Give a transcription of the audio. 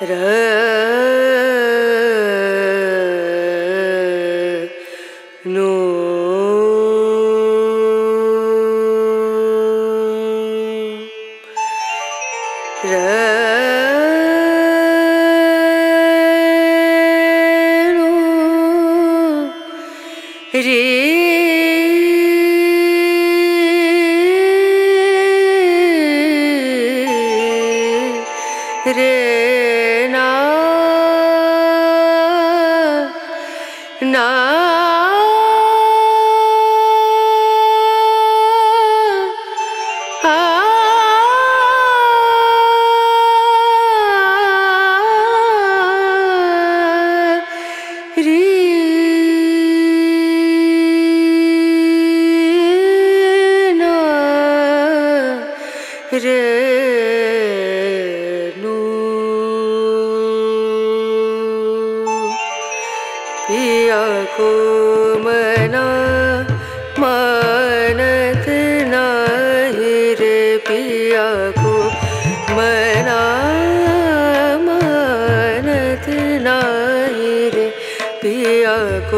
Ra रे पिया को मना मानत नाही रे पिया को। मना मानत नाही रे पिया को।